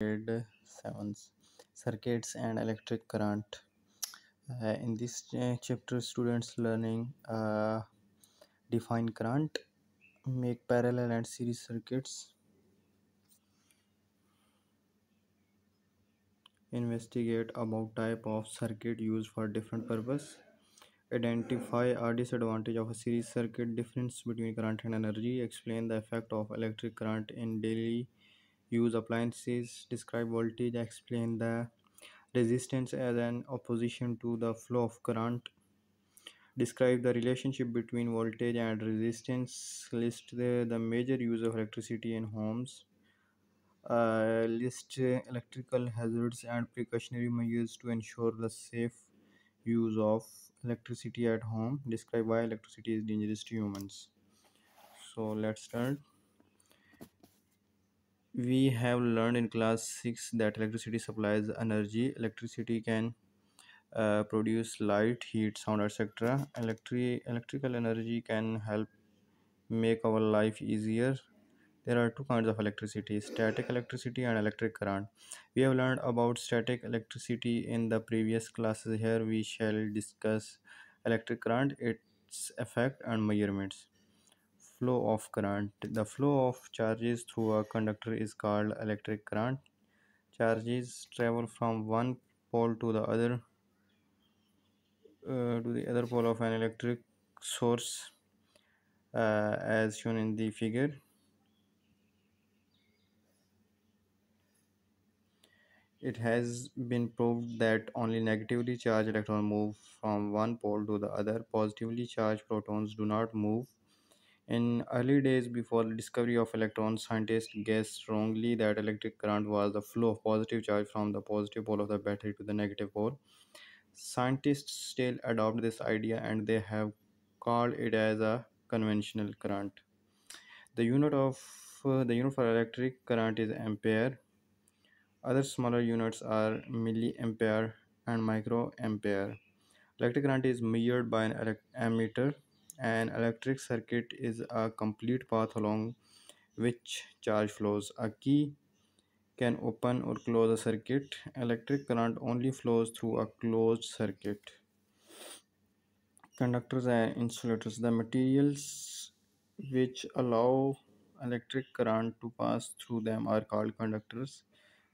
grade 7 circuits and electric current. Uh, in this uh, chapter students learning uh, define current make parallel and series circuits investigate about type of circuit used for different purpose identify a disadvantage of a series circuit difference between current and energy explain the effect of electric current in daily use appliances describe voltage explain the resistance as an opposition to the flow of current. Describe the relationship between voltage and resistance. List the, the major use of electricity in homes. Uh, list electrical hazards and precautionary measures to ensure the safe use of electricity at home. Describe why electricity is dangerous to humans. So let's start we have learned in class 6 that electricity supplies energy. Electricity can uh, produce light heat sound etc Electri- electrical energy can help make our life easier. There are two kinds of electricity static electricity and electric current. We have learned about static electricity in the previous classes. Here we shall discuss electric current its effect and measurements flow of current. The flow of charges through a conductor is called electric current. Charges travel from one pole to the other uh, to the other pole of an electric source uh, as shown in the figure. It has been proved that only negatively charged electrons move from one pole to the other. Positively charged protons do not move in early days before the discovery of electrons, scientists guessed wrongly that electric current was the flow of positive charge from the positive pole of the battery to the negative pole. Scientists still adopt this idea and they have called it as a conventional current. The unit of uh, the unit for electric current is ampere. Other smaller units are milliampere and microampere. Electric current is measured by an ammeter an electric circuit is a complete path along which charge flows. A key can open or close a circuit. Electric current only flows through a closed circuit. Conductors and insulators. The materials which allow electric current to pass through them are called conductors.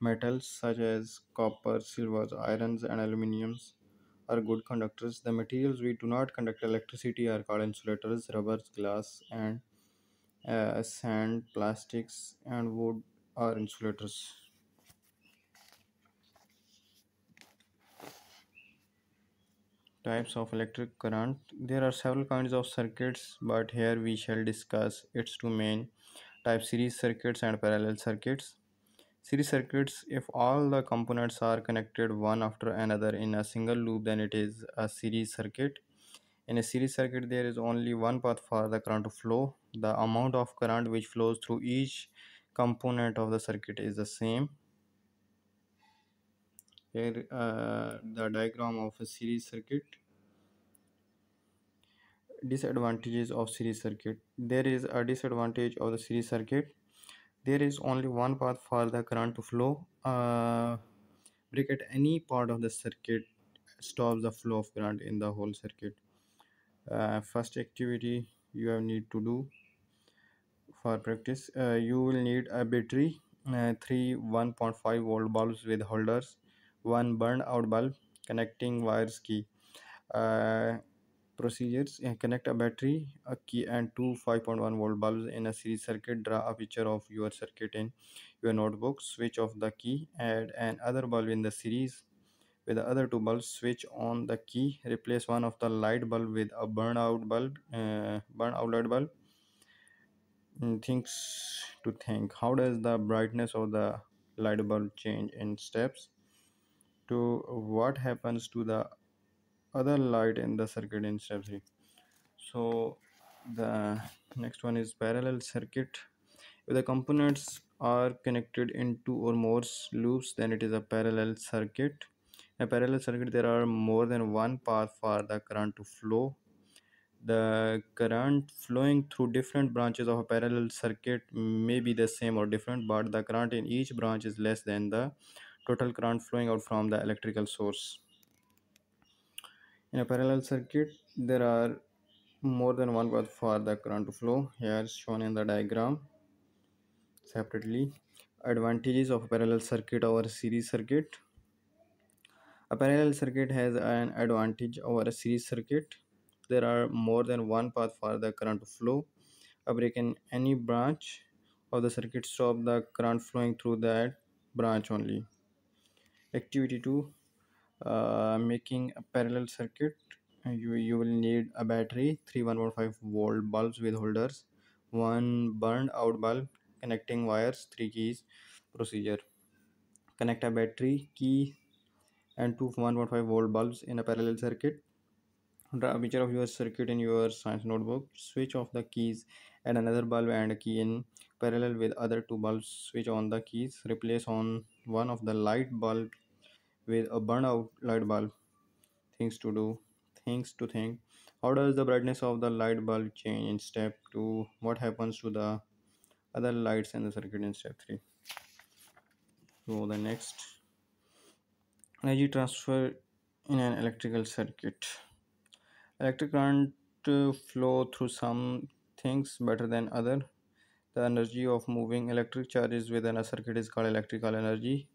Metals such as copper, silver, irons, and aluminiums are good conductors. The materials we do not conduct electricity are called insulators, rubbers, glass, and uh, sand, plastics, and wood are insulators. Types of electric current. There are several kinds of circuits, but here we shall discuss its two main types series circuits and parallel circuits. Series circuits, if all the components are connected one after another in a single loop, then it is a series circuit. In a series circuit, there is only one path for the current to flow. The amount of current which flows through each component of the circuit is the same. Here, uh, the diagram of a series circuit. Disadvantages of series circuit. There is a disadvantage of the series circuit there is only one path for the current to flow. Uh, break at any part of the circuit stops the flow of current in the whole circuit. Uh, first activity you have need to do for practice uh, you will need a battery uh, three 1.5 volt bulbs with holders one burned out bulb connecting wires key. Uh, procedures connect a battery a key and two 5.1 volt bulbs in a series circuit. Draw a picture of your circuit in your notebook. Switch off the key. Add an other bulb in the series with the other two bulbs. Switch on the key. Replace one of the light bulb with a burn out bulb uh, burn out light bulb. Mm, things to think how does the brightness of the light bulb change in steps? To what happens to the other light in the circuit in step 3 so the next one is parallel circuit. If the components are connected in two or more loops then it is a parallel circuit. In a parallel circuit there are more than one path for the current to flow. The current flowing through different branches of a parallel circuit may be the same or different but the current in each branch is less than the total current flowing out from the electrical source in a parallel circuit there are more than one path for the current to flow. Here shown in the diagram separately advantages of parallel circuit over series circuit. A parallel circuit has an advantage over a series circuit. There are more than one path for the current to flow. A break in any branch of the circuit stop the current flowing through that branch only. Activity 2 uh, making a parallel circuit. You, you will need a battery three 1.5 volt bulbs with holders one burned out bulb connecting wires three keys procedure. Connect a battery key and two 1.5 volt bulbs in a parallel circuit. Draw a picture of your circuit in your science notebook. Switch off the keys add another bulb and a key in parallel with other two bulbs. Switch on the keys. Replace on one of the light bulb with a burnout light bulb. Things to do things to think. How does the brightness of the light bulb change in step 2 what happens to the other lights in the circuit in step 3 so the next energy transfer in an electrical circuit. Electric current uh, flow through some things better than other. The energy of moving electric charges within a circuit is called electrical energy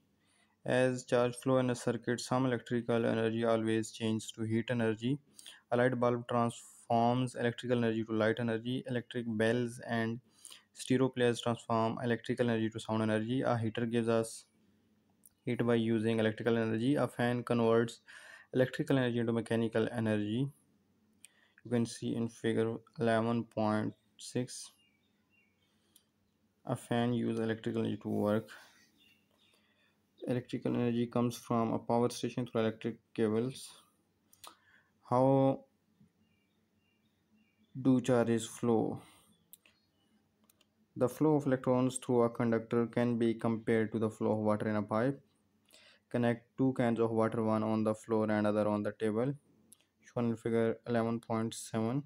as charge flow in a circuit, some electrical energy always changes to heat energy. A light bulb transforms electrical energy to light energy. Electric bells and stereo players transform electrical energy to sound energy. A heater gives us heat by using electrical energy. A fan converts electrical energy into mechanical energy. You can see in figure 11.6 a fan uses electrical energy to work electrical energy comes from a power station through electric cables. How do charges flow? The flow of electrons through a conductor can be compared to the flow of water in a pipe. Connect two cans of water one on the floor and other on the table. Shown in figure 11.7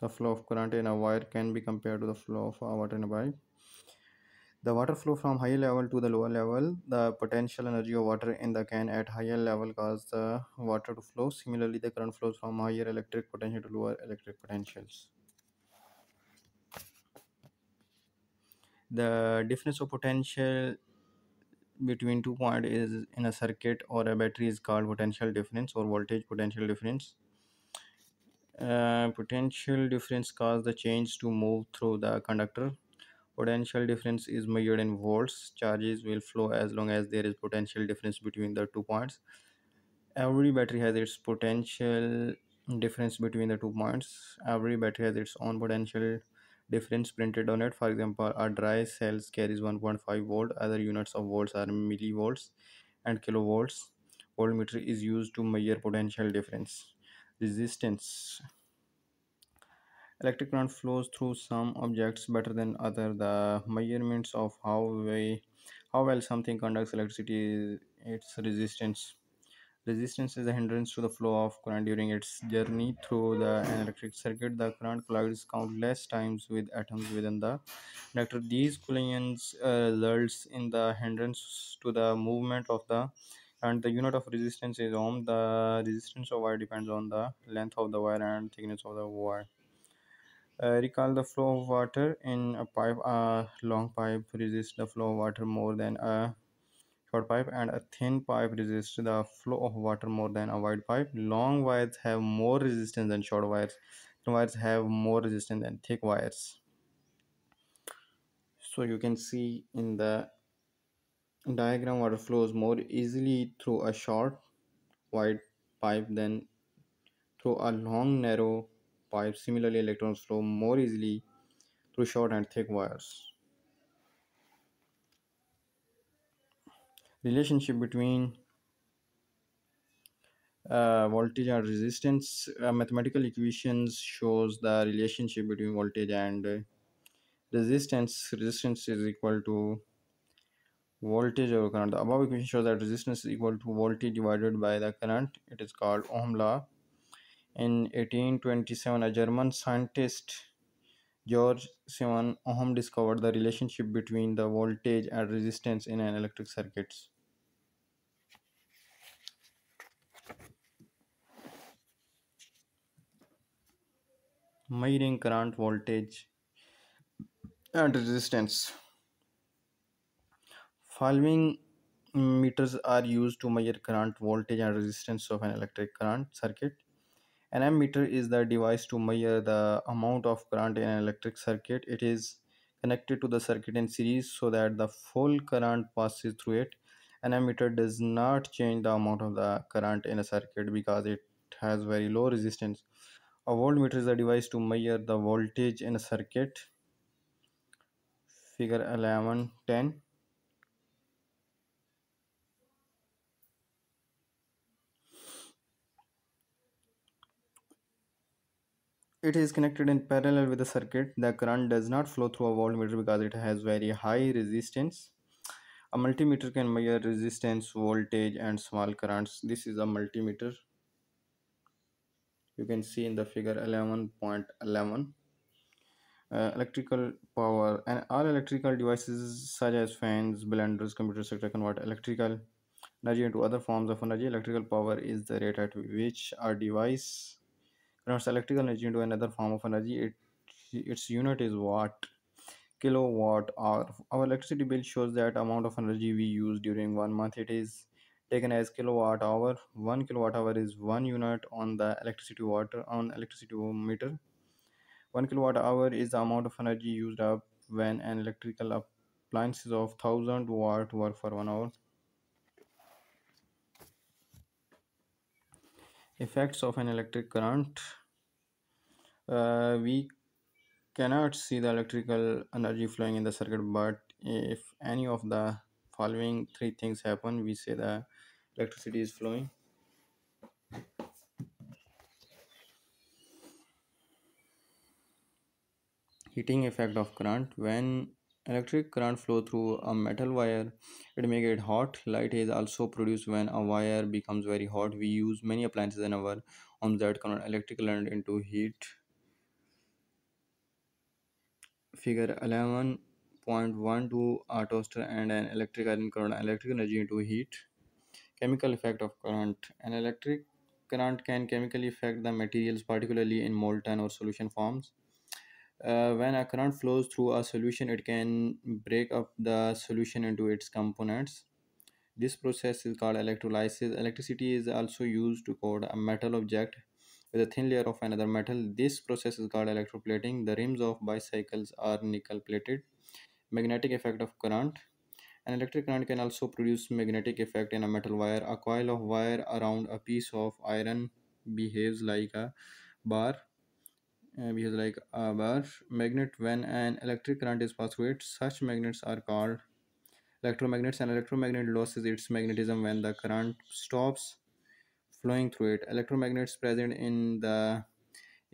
the flow of current in a wire can be compared to the flow of water in a pipe the water flow from higher level to the lower level the potential energy of water in the can at higher level causes the water to flow. Similarly the current flows from higher electric potential to lower electric potentials. The difference of potential between two points is in a circuit or a battery is called potential difference or voltage potential difference. Uh, potential difference causes the change to move through the conductor potential difference is measured in volts. Charges will flow as long as there is potential difference between the two points. Every battery has its potential difference between the two points. Every battery has its own potential difference printed on it. For example a dry cells carries 1.5 volt. Other units of volts are millivolts and kilovolts. Voltmeter is used to measure potential difference resistance Electric current flows through some objects better than other. The measurements of how we, how well something conducts electricity is its resistance. Resistance is a hindrance to the flow of current during its journey through the electric circuit. The current collides countless times with atoms within the conductor. These collisions uh, results in the hindrance to the movement of the and the unit of resistance is ohm. The resistance of wire depends on the length of the wire and thickness of the wire. Uh, recall the flow of water in a pipe. A long pipe resists the flow of water more than a short pipe, and a thin pipe resists the flow of water more than a wide pipe. Long wires have more resistance than short wires. Thin wires have more resistance than thick wires. So you can see in the diagram water flows more easily through a short wide pipe than through a long narrow pipes. Similarly, electrons flow more easily through short and thick wires. Relationship between uh, voltage and resistance uh, mathematical equations shows the relationship between voltage and uh, resistance resistance is equal to voltage or current the above equation shows that resistance is equal to voltage divided by the current it is called ohm law in 1827 a german scientist george Simon ohm discovered the relationship between the voltage and resistance in an electric circuits measuring current voltage and resistance Following meters are used to measure current, voltage, and resistance of an electric current circuit. An ammeter is the device to measure the amount of current in an electric circuit. It is connected to the circuit in series so that the full current passes through it. An ammeter does not change the amount of the current in a circuit because it has very low resistance. A voltmeter is a device to measure the voltage in a circuit. Figure 1110. It is connected in parallel with the circuit. The current does not flow through a voltmeter because it has very high resistance. A multimeter can measure resistance voltage and small currents. This is a multimeter. You can see in the figure 11.11 uh, electrical power and all electrical devices such as fans blenders computers etc convert electrical energy into other forms of energy. Electrical power is the rate at which a device converts electrical energy into another form of energy. It, its unit is watt, kilowatt hour. Our electricity bill shows that amount of energy we use during one month. It is taken as kilowatt hour. One kilowatt hour is one unit on the electricity water on electricity meter. One kilowatt hour is the amount of energy used up when an electrical appliances of 1000 watt work for one hour. Effects of an electric current. Uh, we cannot see the electrical energy flowing in the circuit but if any of the following three things happen we say the electricity is flowing. Heating effect of current. When electric current flow through a metal wire it may get hot light is also produced when a wire becomes very hot we use many appliances in our homes that convert electrical energy into heat Figure 11.12 a toaster and an electric convert electric energy into heat. Chemical effect of current. An electric current can chemically affect the materials, particularly in molten or solution forms. Uh, when a current flows through a solution, it can break up the solution into its components. This process is called electrolysis. Electricity is also used to coat a metal object with a thin layer of another metal. This process is called electroplating. The rims of bicycles are nickel plated. Magnetic effect of current. An electric current can also produce magnetic effect in a metal wire. A coil of wire around a piece of iron behaves like a bar. Behaves like a bar magnet when an electric current is passed through it. Such magnets are called electromagnets. An electromagnet loses its magnetism when the current stops flowing through it. Electromagnets present in the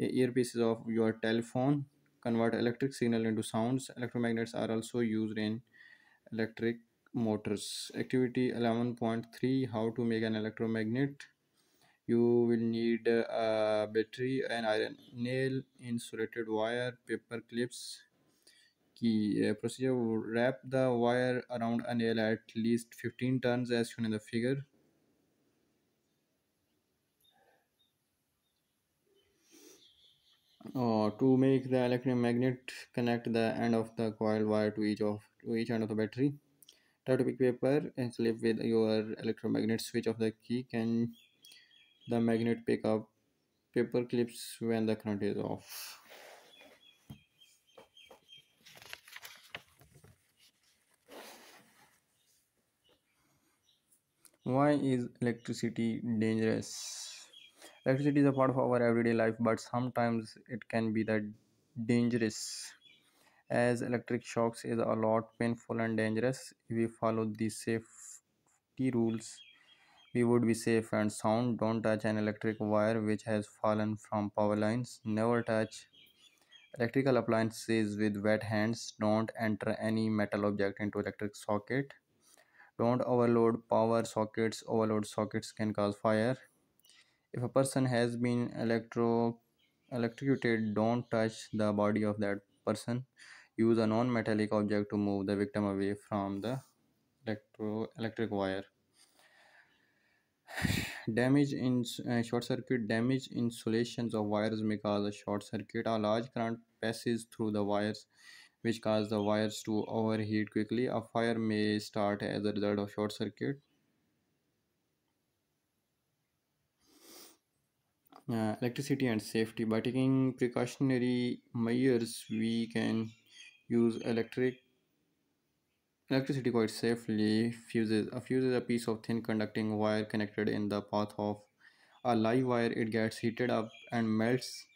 earpieces of your telephone convert electric signal into sounds. Electromagnets are also used in electric motors. Activity 11.3 How to make an electromagnet. You will need a battery, an iron nail, insulated wire, paper clips, key. Uh, procedure wrap the wire around a nail at least 15 turns as shown in the figure. Uh, to make the electromagnet connect the end of the coil wire to each of to each end of the battery. Try to pick paper and slip with your electromagnet switch of the key. Can the magnet pick up paper clips when the current is off? Why is electricity dangerous? Electricity is a part of our everyday life, but sometimes it can be that dangerous. As electric shocks is a lot painful and dangerous. If we follow the safety rules, we would be safe and sound. Don't touch an electric wire which has fallen from power lines. Never touch electrical appliances with wet hands. Don't enter any metal object into electric socket. don't overload power sockets overload sockets can cause fire if a person has been electro electrocuted don't touch the body of that person use a non-metallic object to move the victim away from the electro electric wire damage in uh, short circuit damage insulations of wires may cause a short circuit. A large current passes through the wires which cause the wires to overheat quickly. A fire may start as a result of short circuit. Uh, electricity and safety. By taking precautionary measures we can use electric electricity quite safely fuses a fuse is a piece of thin conducting wire connected in the path of a live wire. It gets heated up and melts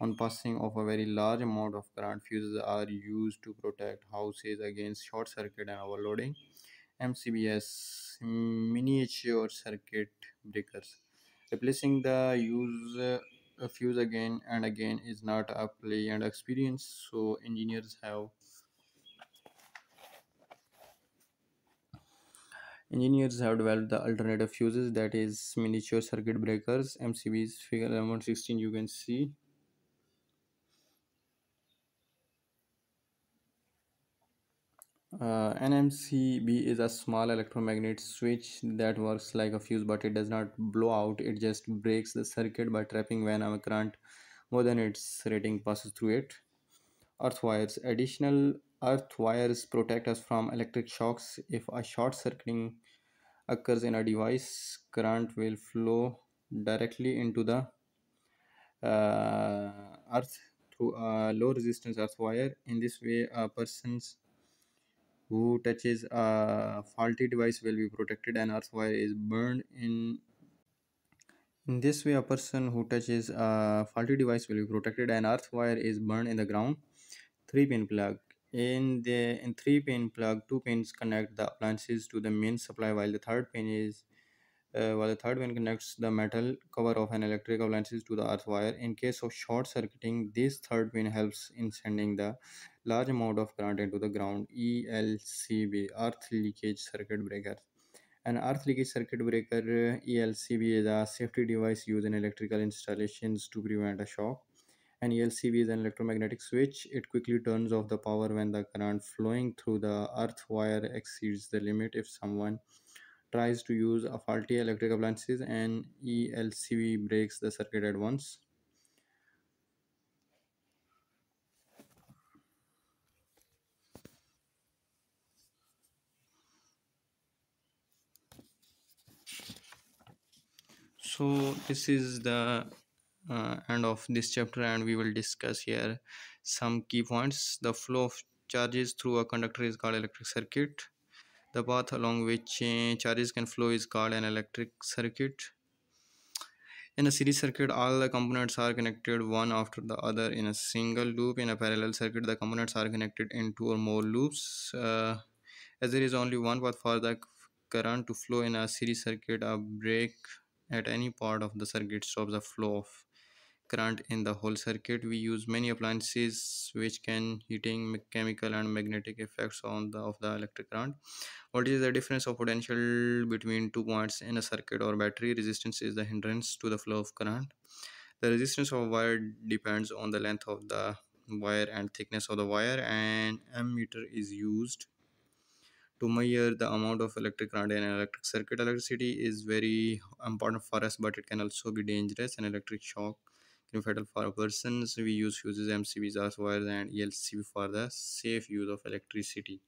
on passing of a very large amount of current. Fuses are used to protect houses against short circuit and overloading. Mcbs miniature circuit breakers. Replacing the use uh, fuse again and again is not a play and experience so engineers have Engineers have developed the alternative fuses that is miniature circuit breakers MCBs figure 1116 you can see. Uh, an MCB is a small electromagnet switch that works like a fuse but it does not blow out. It just breaks the circuit by trapping when a current more than its rating passes through it. Earth wires additional earth wires protect us from electric shocks. If a short circuiting occurs in a device, current will flow directly into the uh, earth through a low resistance earth wire. In this way, a person's who touches a faulty device will be protected and earth wire is burned in. In this way a person who touches a faulty device will be protected and earth wire is burned in the ground. Three pin plug in the in three pin plug two pins connect the appliances to the main supply while the third pin is uh, while the third pin connects the metal cover of an electric appliances to the earth wire. In case of short circuiting this third pin helps in sending the large amount of current into the ground elcb earth leakage circuit breaker. An earth leakage circuit breaker elcb is a safety device used in electrical installations to prevent a shock an ELCB is an electromagnetic switch. It quickly turns off the power when the current flowing through the earth wire exceeds the limit. If someone tries to use a faulty electric appliances, an ELCB breaks the circuit at once. So this is the uh, end of this chapter and we will discuss here some key points. The flow of charges through a conductor is called electric circuit. The path along which uh, charges can flow is called an electric circuit. In a series circuit all the components are connected one after the other. In a single loop in a parallel circuit the components are connected in two or more loops. Uh, as there is only one path for the current to flow in a series circuit a break at any part of the circuit stops the flow of current in the whole circuit we use many appliances which can heating chemical and magnetic effects on the of the electric current. What is the difference of potential between two points in a circuit or battery? Resistance is the hindrance to the flow of current. The resistance of wire depends on the length of the wire and thickness of the wire and ammeter is used to measure the amount of electric current in an electric circuit. Electricity is very important for us but it can also be dangerous. An electric shock fatal for persons we use fuses mcbs as wires and elcb for the safe use of electricity